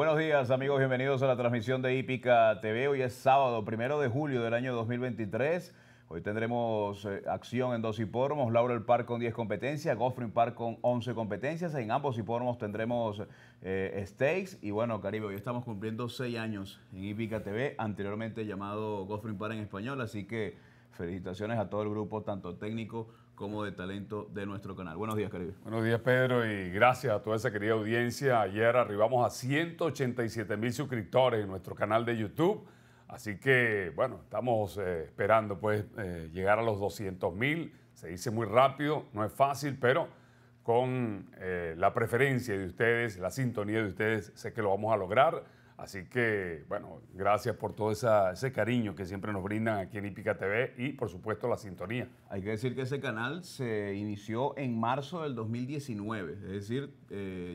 buenos días amigos, bienvenidos a la transmisión de Hípica TV. Hoy es sábado, primero de julio del año 2023. Hoy tendremos eh, acción en dos hipódromos, Laurel Park con 10 competencias, Goffrin Park con 11 competencias. En ambos hipódromos tendremos eh, stakes y bueno, Caribe, hoy estamos cumpliendo 6 años en Hípica TV, anteriormente llamado Goffrin Park en español, así que felicitaciones a todo el grupo, tanto técnico como de talento de nuestro canal. Buenos días, Caribe. Buenos días, Pedro, y gracias a toda esa querida audiencia. Ayer arribamos a 187 mil suscriptores en nuestro canal de YouTube. Así que, bueno, estamos eh, esperando pues eh, llegar a los 200 mil. Se dice muy rápido, no es fácil, pero con eh, la preferencia de ustedes, la sintonía de ustedes, sé que lo vamos a lograr. Así que, bueno, gracias por todo ese cariño que siempre nos brindan aquí en Hípica TV y, por supuesto, la sintonía. Hay que decir que ese canal se inició en marzo del 2019, es decir,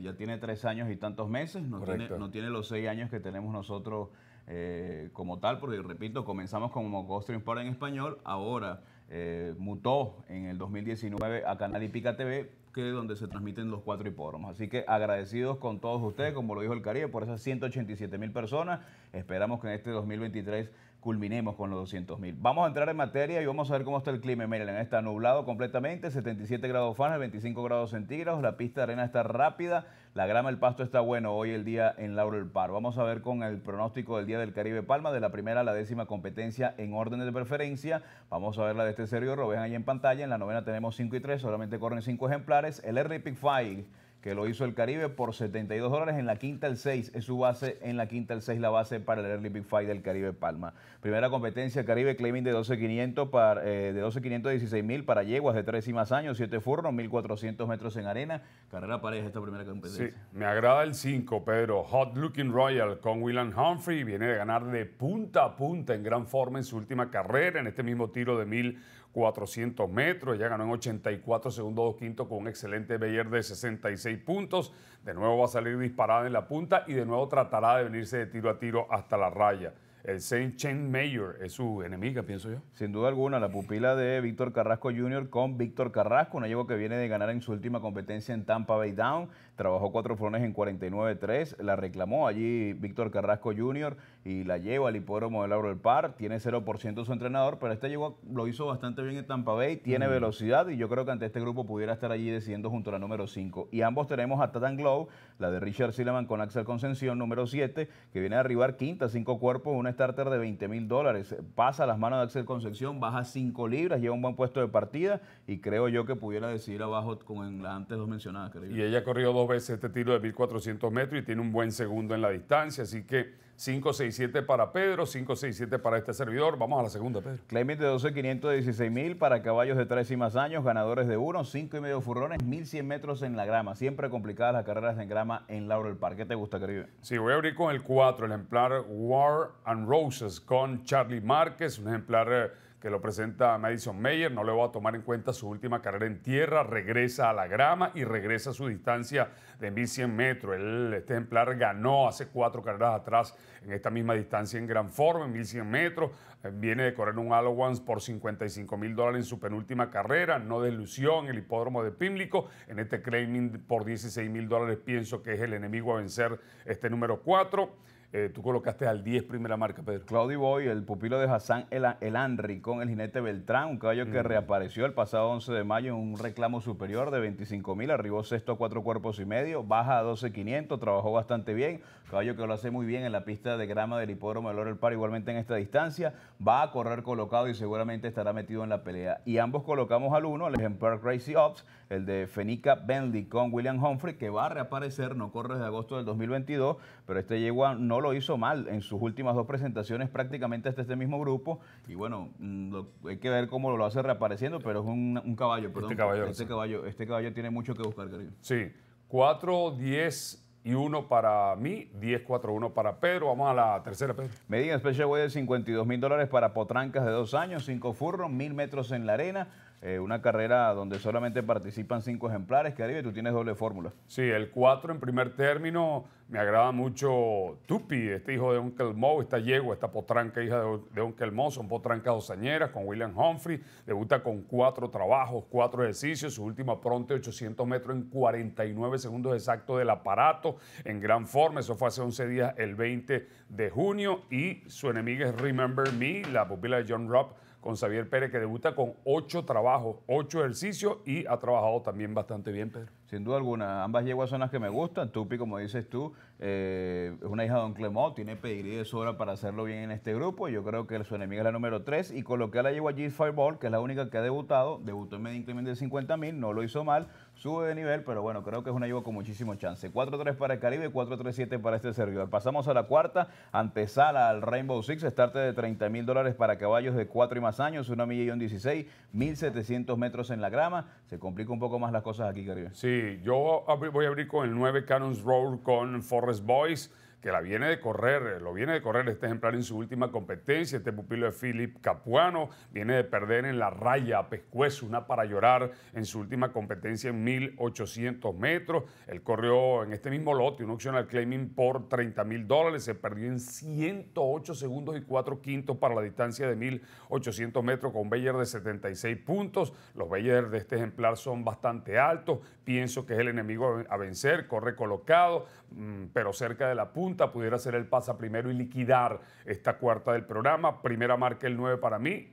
ya tiene tres años y tantos meses, no tiene, no tiene, los seis años que tenemos nosotros eh, como tal, porque repito, comenzamos como Ghost Sport en español, ahora eh, mutó en el 2019 a Canal Hípica TV, que es donde se transmiten los cuatro hipódromos. Así que agradecidos con todos ustedes, como lo dijo el Caribe, por esas 187 mil personas. Esperamos que en este 2023 culminemos con los 200 mil. Vamos a entrar en materia y vamos a ver cómo está el clima en Maryland. Está nublado completamente, 77 grados Fahrenheit, 25 grados centígrados. La pista de arena está rápida, la grama, el pasto está bueno hoy el día en Laurel Park. Vamos a ver con el pronóstico del día del Caribe Palma, de la primera a la décima competencia en orden de preferencia. Vamos a ver la de este serio, lo ahí en pantalla. En la novena tenemos 5 y 3, solamente corren 5 ejemplares. El R Pick 5 que lo hizo el Caribe por 72 dólares. En la quinta el 6 es su base, en la quinta el 6 la base para el Early Big Fight del Caribe Palma. Primera competencia Caribe claiming de 12.500 para, eh, de 16.000 para yeguas de 3 y más años, 7 furnos, 1.400 metros en arena. Carrera pareja esta primera competencia. Sí, me agrada el 5, Pedro. Hot Looking Royal con William Humphrey. Viene de ganar de punta a punta en gran forma en su última carrera, en este mismo tiro de 1.000 400 metros. ya ganó en 84 segundos dos quintos con un excelente Bayer de 66 puntos. De nuevo va a salir disparada en la punta y de nuevo tratará de venirse de tiro a tiro hasta la raya el Saint Chen Mayer es su enemiga, pienso yo. Sin duda alguna, la pupila de Víctor Carrasco Jr. con Víctor Carrasco, una yegua que viene de ganar en su última competencia en Tampa Bay Down, trabajó cuatro frones en 49-3, la reclamó allí Víctor Carrasco Jr. y la lleva al hipódromo del Laurel Park, tiene 0% su entrenador, pero este yegua lo hizo bastante bien en Tampa Bay, tiene mm. velocidad y yo creo que ante este grupo pudiera estar allí decidiendo junto a la número 5. Y ambos tenemos a Tatan Glow, la de Richard Silliman con Axel Consensión, número 7, que viene a arribar quinta, cinco cuerpos, una starter de 20 mil dólares. Pasa a las manos de Axel Concepción, baja 5 libras, lleva un buen puesto de partida y creo yo que pudiera decidir abajo con las antes dos mencionadas. Y ella corrió dos veces este tiro de 1.400 metros y tiene un buen segundo en la distancia, así que 5-6-7 para Pedro, 5-6-7 para este servidor. Vamos a la segunda, Pedro. Claiming de 12, 516 mil para caballos de 3 y más años, ganadores de 1, 5 y medio furrones, 1100 metros en la grama. Siempre complicadas las carreras en grama en Laurel Park. ¿Qué te gusta, querido? Sí, voy a abrir con el 4, el ejemplar War and Roses con Charlie Márquez, un ejemplar eh, que lo presenta Madison Mayer. No le voy a tomar en cuenta su última carrera en tierra. Regresa a la grama y regresa a su distancia de 1100 metros. este ejemplar ganó hace cuatro carreras atrás en esta misma distancia en gran forma, en 1100 metros. Eh, viene de correr un Allowance por 55 mil dólares en su penúltima carrera. No de ilusión, el hipódromo de Pímlico. En este claiming por 16 mil dólares pienso que es el enemigo a vencer este número 4. Eh, tú colocaste al 10 primera marca, Pedro. Claudio Boy, el pupilo de Hassan El, el con el jinete Beltrán, un caballo que mm. reapareció el pasado 11 de mayo en un reclamo superior de 25 mil, arribó sexto a cuatro cuerpos y medio, baja a 12.500, trabajó bastante bien, caballo que lo hace muy bien en la pista de grama del hipódromo de Laurel Par, igualmente en esta distancia, va a correr colocado y seguramente estará metido en la pelea. Y ambos colocamos al uno, el ejemplar Crazy Ops, el de Fenica Bentley con William Humphrey, que va a reaparecer, no corre desde agosto del 2022, pero este yegua no lo hizo mal en sus últimas dos presentaciones prácticamente hasta este mismo grupo. Y bueno, mm, hay que ver cómo lo hace reapareciendo, pero es un, caballo, perdón. Este caballo, este, caballo, este caballo tiene mucho que buscar, querido. Sí, 4, 10 y 1 para mí, 10, 4, 1 para Pedro. Vamos a la tercera, Pedro. Medida Special Way de 52 mil dólares para potrancas de dos años, cinco furros, mil metros en la arena. Eh, una carrera donde solamente participan cinco ejemplares, Caribe, tú tienes doble fórmula. Sí, el 4 en primer término, me agrada mucho Tupi, este hijo de Uncle Mo, esta yegua, esta potranca hija de, de Uncle Mo, son potrancas dosañeras con William Humphrey, debuta con cuatro trabajos, cuatro ejercicios, su última pronto 800 metros en 49 segundos exactos del aparato, en gran forma, eso fue hace 11 días, el 20 de junio, y su enemiga es Remember Me, la pupila de John Rupp, con Xavier Pérez, que debuta con ocho trabajos, ocho ejercicios y ha trabajado también bastante bien, Pedro. Sin duda alguna, ambas yeguas son las que me gustan. Tupi, como dices tú, eh, es una hija de Don Clemont, tiene pedigrí de sobra para hacerlo bien en este grupo. Yo creo que su enemiga es la número 3 y coloqué a la yegua G Fireball, que es la única que ha debutado. Debutó en medio incremento de 50 mil, no lo hizo mal, sube de nivel, pero bueno, creo que es una yegua con muchísimo chance. 4-3 para el Caribe, 4-3-7 para este servidor. Pasamos a la cuarta, antesala al Rainbow Six, estarte de 30 mil dólares para caballos de 4 y más años, una milla y un 16, 1700 metros en la grama. Se complica un poco más las cosas aquí, Caribe. Sí, yo voy a abrir con el 9 Cannons Road con Forest Boys que la viene de correr, lo viene de correr este ejemplar en su última competencia, este pupilo de Philip Capuano, viene de perder en la raya a Pescuezo, una para llorar en su última competencia en 1800 metros. Él corrió en este mismo lote, un optional claiming por 30 mil dólares, se perdió en 108 segundos y 4 quintos para la distancia de 1800 metros con Bayer de 76 puntos. Los Bayer de este ejemplar son bastante altos, pienso que es el enemigo a vencer, corre colocado, mm, pero cerca de la punta pudiera ser el pasa primero y liquidar esta cuarta del programa. Primera marca el 9 para mí.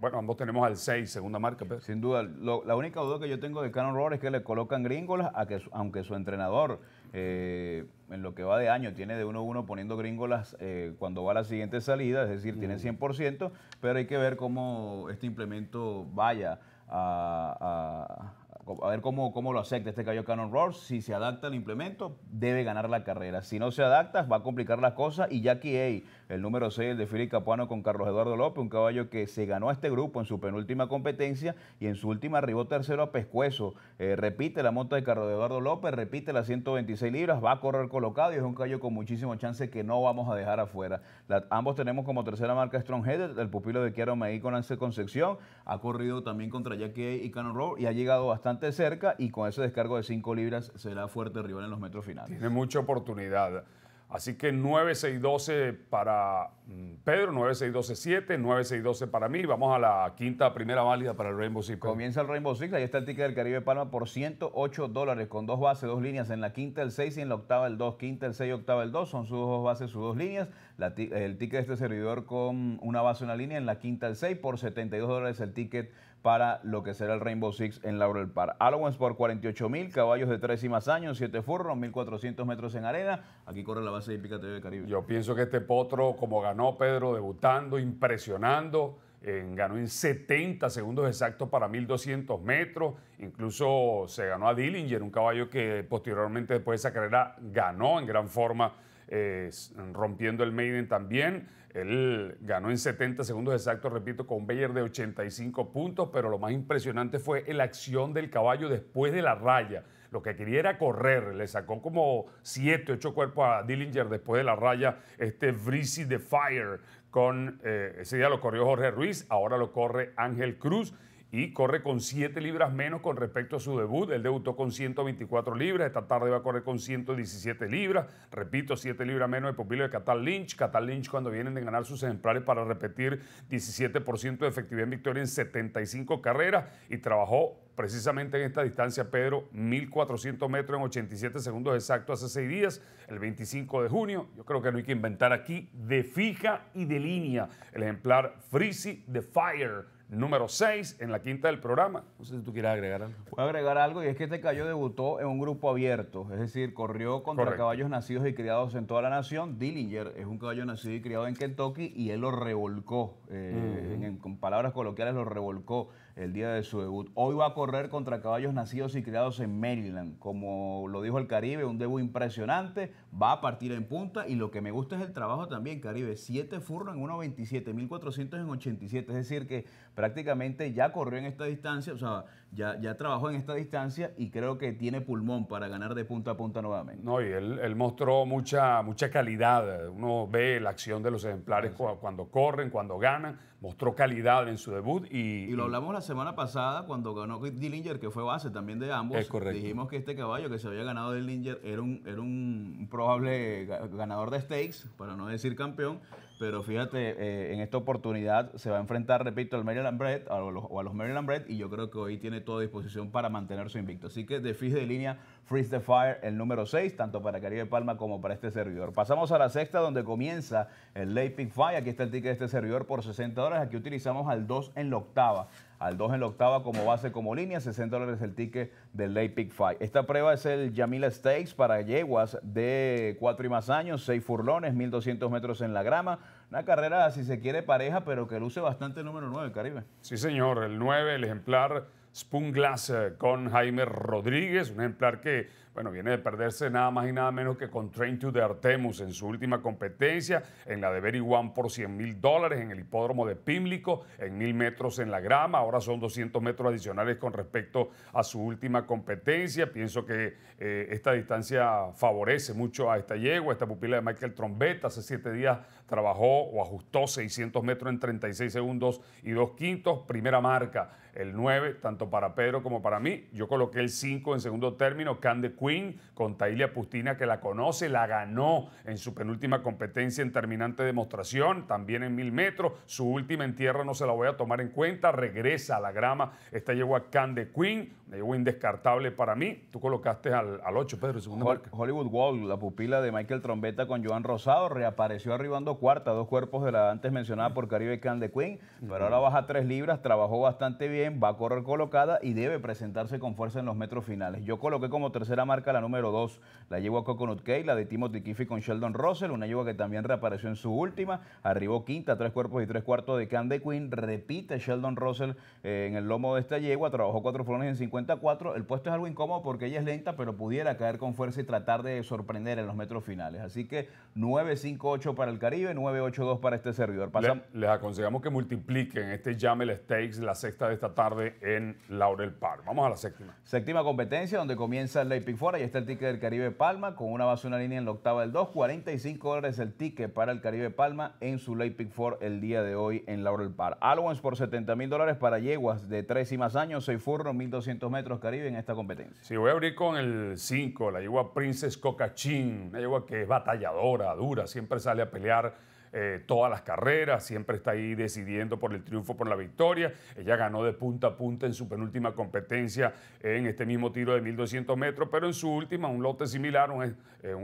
bueno, ambos tenemos al 6, segunda marca. Sin duda. la única duda que yo tengo de Canon Roar es que le colocan gringolas, a que, aunque su entrenador eh, en lo que va de año tiene de 1 a 1 poniendo gringolas eh, cuando va a la siguiente salida, es decir, tiene 100%, pero hay que ver cómo este implemento vaya a a ver cómo, cómo lo acepta este caballo Canon Roar. Si se adapta al implemento, debe ganar la carrera. Si no se adapta, va a complicar las cosas. Y Jackie A, el número 6, el de Fili Capuano con Carlos Eduardo López, un caballo que se ganó a este grupo en su penúltima competencia y en su última arribó tercero a Pescuezo. Eh, repite la monta de Carlos Eduardo López, repite las 126 libras, va a correr colocado y es un caballo con muchísimo chance que no vamos a dejar afuera. ambos tenemos como tercera marca Stronghead, el pupilo de Kiaro Meí con Ansel Concepción. Ha corrido también contra Jackie A y Canon Roar y ha llegado bastante cerca y con ese descargo de 5 libras será fuerte rival en los metros finales. Tiene mucha oportunidad. Así que 9-6-12 para mm, Pedro, 9-6-12-7, 9-6-12 para mí. Vamos a la quinta primera válida para el Rainbow Six. Comienza el Rainbow Six, ahí está el ticket del Caribe Palma por 108 dólares con dos bases, dos líneas. En la quinta el 6 y en la octava el 2. Quinta el 6 y octava el 2 son sus dos bases, sus dos líneas. el ticket de este servidor con una base, una línea. En la quinta el 6 por 72 dólares el ticket para lo que será el Rainbow Six en Laurel Park. Allowance por 48 mil, caballos de 3 y más años, 7 furros, 1400 metros en arena. Aquí corre la base de Hípica TV Caribe. Yo pienso que este potro, como ganó Pedro, debutando, impresionando, ganó en 70 segundos exactos para 1200 metros. Incluso se ganó a Dillinger, un caballo que posteriormente después de esa carrera ganó en gran forma, eh, rompiendo el maiden también. Él ganó en 70 segundos exactos, repito, con un Bayer de 85 puntos, pero lo más impresionante fue la acción del caballo después de la raya. Lo que quería era correr, le sacó como 7, 8 cuerpos a Dillinger después de la raya, este Breezy the Fire, con, eh, ese día lo corrió Jorge Ruiz, ahora lo corre Ángel Cruz y corre con 7 libras menos con respecto a su debut. Él debutó con 124 libras, esta tarde va a correr con 117 libras. Repito, 7 libras menos de pupilo de Catal Lynch. Catal Lynch cuando vienen de ganar sus ejemplares para repetir 17% de efectividad en victoria en 75 carreras y trabajó precisamente en esta distancia, Pedro, 1400 metros en 87 segundos exactos hace 6 días, el 25 de junio. Yo creo que no hay que inventar aquí de fija y de línea el ejemplar Freezy the Fire número 6 en la quinta del programa. No sé si tú quieres agregar algo. Puedo agregar algo y es que este caballo debutó en un grupo abierto, es decir, corrió contra caballos nacidos y criados en toda la nación. Dillinger es un caballo nacido y criado en Kentucky y él lo revolcó, eh, con palabras coloquiales lo revolcó el día de su debut. Hoy va a correr contra caballos nacidos y criados en Maryland. Como lo dijo el Caribe, un debut impresionante, va a partir en punta y lo que me gusta es el trabajo también, Caribe. 7 furros en 1.27, 1.400 en 87, es decir que prácticamente ya corrió en esta distancia, o sea, ya, ya trabajó en esta distancia y creo que tiene pulmón para ganar de punta a punta nuevamente. No, y él, mostró mucha, mucha calidad. Uno ve la acción de los ejemplares cuando corren, cuando ganan. Mostró calidad en su debut y... Y lo hablamos la semana pasada cuando ganó Dillinger, que fue base también de ambos. Es correcto. Dijimos que este caballo que se había ganado Dillinger era un, era un probable ganador de stakes, para no decir campeón, pero fíjate, eh, en esta oportunidad se va a enfrentar, repito, al Maryland Bread o a los Maryland Bread y yo creo que hoy tiene toda disposición para mantener su invicto. Así que de de línea Freeze the Fire, el número 6, tanto para Caribe Palma como para este servidor. Pasamos a la sexta donde comienza el Late Pick Fire. Aquí está el ticket de este servidor por 60 dólares. Aquí utilizamos al 2 en la octava al 2 en la octava como base, como línea, 60 dólares el ticket del Late Pick Five. Esta prueba es el Yamila Stakes para yeguas de 4 y más años, 6 furlones, 1200 metros en la grama. Una carrera, si se quiere, pareja, pero que luce bastante el número 9, Caribe. Sí, señor, el 9, el ejemplar Spoon Glass eh, con Jaime Rodríguez, un ejemplar que bueno, viene de perderse nada más y nada menos que con Train to the Artemus en su última competencia, en la de Very One por 100 mil dólares, en el hipódromo de Pímlico, en mil metros en la grama. Ahora son 200 metros adicionales con respecto a su última competencia. Pienso que eh, esta distancia favorece mucho a esta yegua, esta pupila de Michael Trombetta. Hace siete días trabajó o ajustó 600 metros en 36 segundos y dos quintos. Primera marca, el 9, tanto para Pedro como para mí. Yo coloqué el 5 en segundo término, Cande Queen con Tailia Pustina que la conoce, la ganó en su penúltima competencia en terminante demostración, también en mil metros, su última en tierra no se la voy a tomar en cuenta, regresa a la grama, esta yegua Cande Queen, una yegua indescartable para mí, tú colocaste al, al 8, Pedro, segunda Hollywood Wall, la pupila de Michael Trombetta con Joan Rosado, reapareció arribando cuarta, dos cuerpos de la antes mencionada por Caribe Cande Queen, pero ahora baja tres libras, trabajó bastante bien, va a correr colocada y debe presentarse con fuerza en los metros finales. Yo coloqué como tercera marca la número 2, la yegua Coconut Cake, la de Timothy Kiffy con Sheldon Russell, una yegua que también reapareció en su última, arribó quinta, tres cuerpos y tres cuartos de Candy Queen, repite Sheldon Russell eh, en el lomo de esta yegua, trabajó cuatro folones en 54, el puesto es algo incómodo porque ella es lenta, pero pudiera caer con fuerza y tratar de sorprender en los metros finales. Así que 9-5-8 para el Caribe, 9-8-2 para este servidor. les aconsejamos que multipliquen este Jamel Stakes, la sexta de esta tarde en Laurel Park. Vamos a la séptima. Séptima competencia donde comienza el Lake Pick Four. Ahí está el ticket del Caribe Palma con una base una línea en la octava del 2. 45 dólares el ticket para el Caribe Palma en su Lake Pick Four el día de hoy en Laurel Park. Allowance por 70 mil dólares para yeguas de 3 y más años, 6 furros, 1200 metros Caribe en esta competencia. Sí, voy a abrir con el 5, la yegua Princess Cocachín, una yegua que es batalladora, dura, siempre sale a pelear eh, todas las carreras, siempre está ahí decidiendo por el triunfo, por la victoria. Ella ganó de punta a punta en su penúltima competencia en este mismo tiro de 1200 metros, pero en su última, un lote similar, un, eh,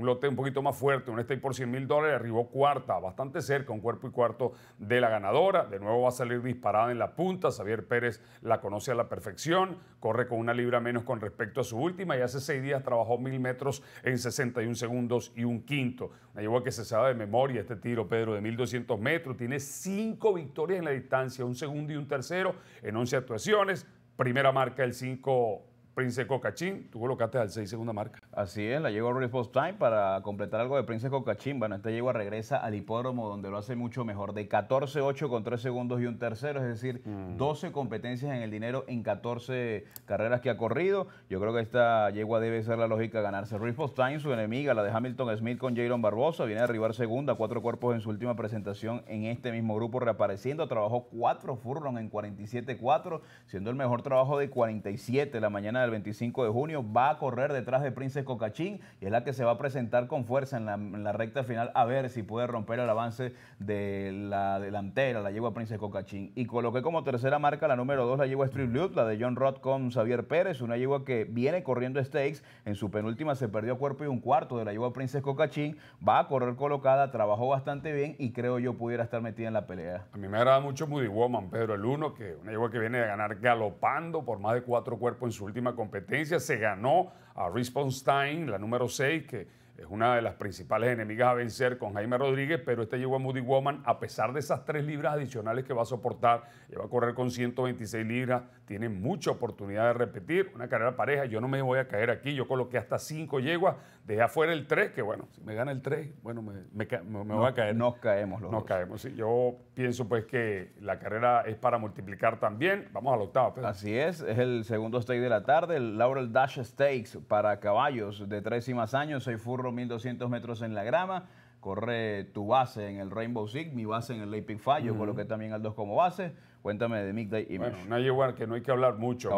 lote un poquito más fuerte, un stake por 100 mil dólares, arribó cuarta, bastante cerca, un cuerpo y cuarto de la ganadora. De nuevo va a salir disparada en la punta. Xavier Pérez la conoce a la perfección, corre con una libra menos con respecto a su última y hace seis días trabajó mil metros en 61 segundos y un quinto. Una yegua que se sabe de memoria este tiro, Pedro, de 1200 metros. Tiene cinco victorias en la distancia, un segundo y un tercero en 11 actuaciones. Primera marca el 5 Prince Cocachín, tú colocaste al 6 segunda marca. Así es, la llegó Response Time para completar algo de Prince Cocachín. Bueno, esta yegua regresa al hipódromo donde lo hace mucho mejor. De 14-8 con 3 segundos y un tercero, es decir, 12 mm. competencias en el dinero en 14 carreras que ha corrido. Yo creo que esta yegua debe ser la lógica ganarse. Response Time, su enemiga, la de Hamilton Smith con Jaron Barbosa, viene a arribar segunda, cuatro cuerpos en su última presentación en este mismo grupo reapareciendo. Trabajó 4 furlong en 47-4, siendo el mejor trabajo de 47 la mañana el 25 de junio. Va a correr detrás de Prince Cocachín y es la que se va a presentar con fuerza en la, recta final a ver si puede romper el avance de la delantera, la yegua Prince Cocachín. Y coloqué como tercera marca la número 2, la yegua Street Blue, la de John Roth con Xavier Pérez, una yegua que viene corriendo stakes. En su penúltima se perdió cuerpo y un cuarto de la yegua Princess Cocachín. Va a correr colocada, trabajó bastante bien y creo yo pudiera estar metida en la pelea. A mí me agrada mucho Moody Woman, Pedro, el uno, que una yegua que viene de ganar galopando por más de cuatro cuerpos en su última competencia. Se ganó a Response Time, la número 6, que es una de las principales enemigas a vencer con Jaime Rodríguez, pero este llegó a Moody Woman a pesar de esas tres libras adicionales que va a soportar, va a correr con 126 libras, tiene mucha oportunidad de repetir una carrera pareja, yo no me voy a caer aquí, yo coloqué hasta cinco yeguas, dejé afuera el 3, que bueno, si me gana el 3, bueno, me, me, voy a caer. Nos caemos los Nos caemos, sí. Yo pienso pues que la carrera es para multiplicar también, vamos a la octava. Así es, es el segundo stake de la tarde, el Laurel Dash Stakes para caballos de tres y más años, soy furro 1200 metros en la grama, corre tu base en el Rainbow Six, mi base en el Lake Peak Five, yo coloqué también al 2 como base. Cuéntame de Midday Image. Bueno, una yegua que no hay que hablar mucho.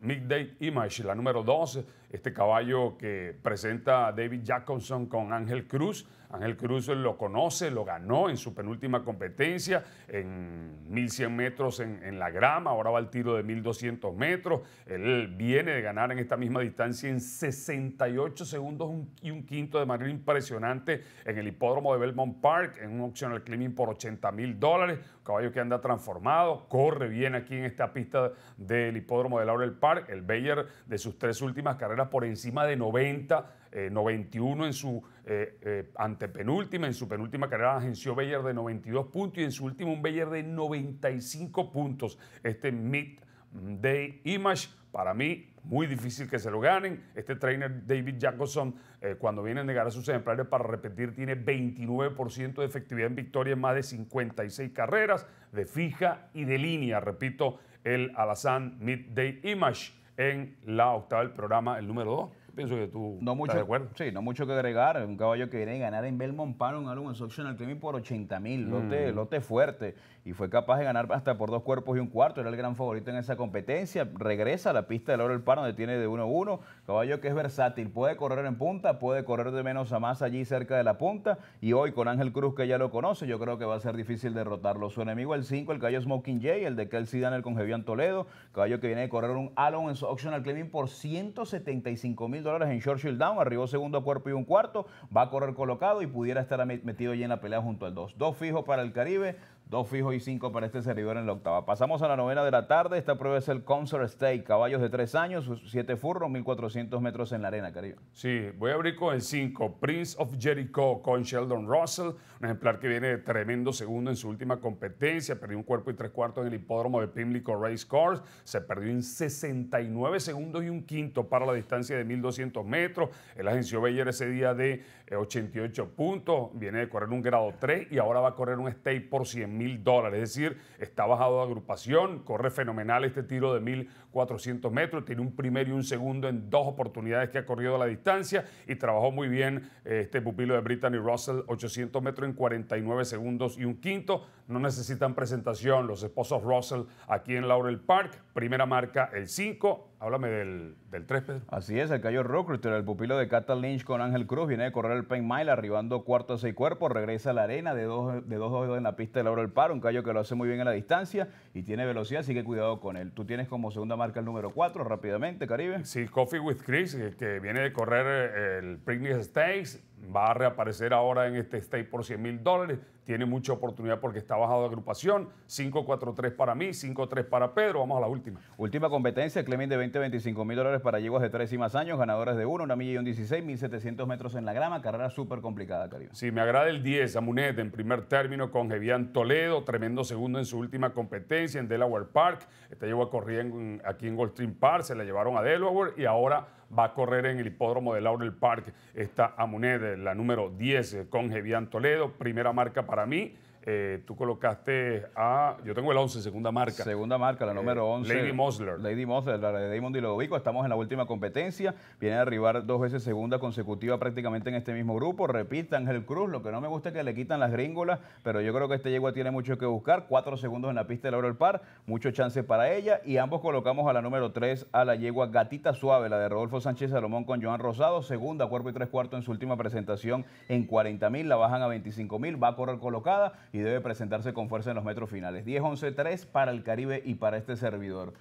Midday Image, la número 12, este caballo que presenta David Jacobson con Ángel Cruz. Ángel Cruz lo conoce, lo ganó en su penúltima competencia en 1100 metros en, la grama, ahora va al tiro de 1200 metros. Él viene de ganar en esta misma distancia en 68 segundos y un quinto de manera impresionante en el hipódromo de Belmont Park, en un optional claiming por 80 mil dólares. Caballo que anda transformado, corre bien aquí en esta pista del hipódromo de Laurel Park. El Bayer de sus tres últimas carreras por encima de 90 91 eh, en su eh, eh, antepenúltima, en su penúltima carrera agenció Beyer de 92 puntos y en su último un Beyer de 95 puntos. Este Mid-Day Image, para mí, muy difícil que se lo ganen. Este trainer David Jacobson, cuando viene a negar a sus ejemplares para repetir, tiene 29% de efectividad en victoria en más de 56 carreras, de fija y de línea. Repito, el Alazán Mid-Day Image en la octava del programa, el número 2 pienso que tú no mucho, estás de acuerdo. Sí, no mucho que agregar. Un caballo que viene a ganar en Belmont Park un álbum en Social Premium por 80 mil. Mm. Lote, fuerte. Y fue capaz de ganar hasta por dos cuerpos y un cuarto. Era el gran favorito en esa competencia. Regresa a la pista de Laurel Park donde tiene de 1 a 1. Caballo que es versátil. Puede correr en punta, puede correr de menos a más allí cerca de la punta. Y hoy con Ángel Cruz, que ya lo conoce, yo creo que va a ser difícil derrotarlo. Su enemigo el 5, el caballo Smoking Jay, el de Kelsey Daniel con Jevian Toledo. Caballo que viene de correr un Alon en su Optional Claiming por 175 mil en Churchill Down arribó segundo cuerpo y un cuarto, va a correr colocado y pudiera estar metido ya en la pelea junto al 2. Dos fijos para el Caribe, Dos fijos y cinco para este servidor en la octava. Pasamos a la novena de la tarde. Esta prueba es el Concert Stake. Caballos de tres años, siete furros, 1400 metros en la arena, Caribe. Sí, voy a abrir con el 5. Prince of Jericho con Sheldon Russell. Un ejemplar que viene de tremendo segundo en su última competencia. Perdió un cuerpo y tres cuartos en el hipódromo de Pimlico Race Course. Se perdió en 69 segundos y un quinto para la distancia de 1200 metros. Él agenció Beyer ese día de 88 eh, puntos. Viene de correr un grado 3 y ahora va a correr un stake por 100 mil dólares. Es decir, está bajado de agrupación, corre fenomenal este tiro de 1.400 metros, tiene un primero y un segundo en dos oportunidades que ha corrido la distancia y trabajó muy bien eh, este pupilo de Brittany Russell, 800 metros en 49 segundos y un quinto. No necesitan presentación los esposos Russell aquí en Laurel Park. Primera marca el 5, Háblame del, del 3, Pedro. Así es, el Cayo Recruiter, el pupilo de Catal Lynch con Ángel Cruz, viene de correr el Pain Mile, arribando cuarto a seis cuerpos, regresa a la arena de dos, de dos en la pista de Laura del Paro, un Cayo que lo hace muy bien en la distancia y tiene velocidad, así que cuidado con él. Tú tienes como segunda marca el número 4, rápidamente, Caribe. Sí, Coffee with Chris, que viene de correr eh, el Preakness Stakes, va a reaparecer ahora en este stake por 100 mil dólares. Tiene mucha oportunidad porque está bajado de agrupación. 5-4-3 para mí, 5-3 para Pedro. Vamos a la última. Última competencia, Clement de 20 25 mil dólares para yeguas de 3 y más años, ganadores de 1, una milla y un 16, 1700 metros en la grama, carrera súper complicada, Caribe. Sí, me agrada el 10, Amunet en primer término con Gevian Toledo, tremendo segundo en su última competencia en Delaware Park. Esta yegua corría aquí en Goldstream Park, se la llevaron a Delaware y ahora va a correr en el hipódromo de Laurel Park. Esta Amuned, la número 10 con Gevian Toledo, primera marca para mí. Eh, tú colocaste a. Yo tengo el 11, segunda marca. Segunda marca, la número 11. Eh, Lady Mosler. Lady Mosler, la de Damon y Lodovico. Estamos en la última competencia. Viene a arribar dos veces segunda consecutiva prácticamente en este mismo grupo. Repita Ángel Cruz. Lo que no me gusta es que le quitan las gringolas, pero yo creo que este yegua tiene mucho que buscar. Cuatro segundos en la pista de Laurel Par. Mucho chance para ella. Y ambos colocamos a la número 3 a la yegua Gatita Suave, la de Rodolfo Sánchez Salomón con Joan Rosado. Segunda, cuerpo y tres cuartos en su última presentación en 40 mil. La bajan a 25 mil. Va a correr colocada y debe presentarse con fuerza en los metros finales. 10-11-3 para el Caribe y para este servidor.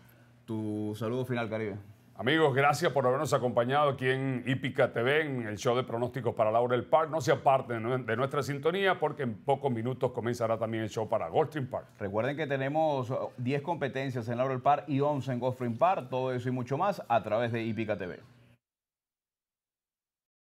Tu saludo final, Caribe. Amigos, gracias por habernos acompañado aquí en Hípica TV, en el show de pronósticos para Laurel Park. No se aparten de nuestra sintonía porque en pocos minutos comenzará también el show para Goldstream Park. Recuerden que tenemos 10 competencias en Laurel Park y 11 en Goldstream Park. Todo eso y mucho más a través de Hípica TV.